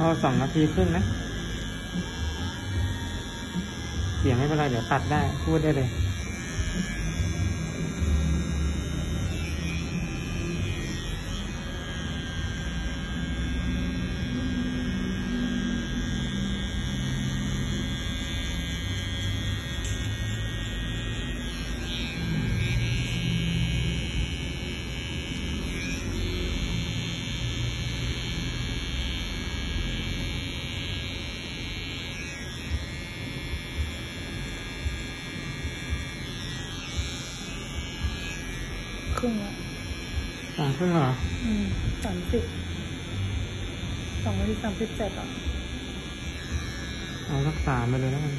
เอาสองนาทีครึ่งนะ เสียงไม่เป็นไร เดี๋ยวตัดได้ พูดได้เลย ครึ่งละสองครึ่งเหรอ อืมสามสิบสองนาทีสามสิบเจ็ดอะเอาสักสามไปเลยแล้วกัน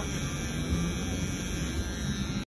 หมดละ